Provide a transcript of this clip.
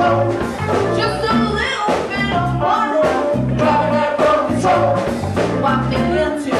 just a little bit Walking into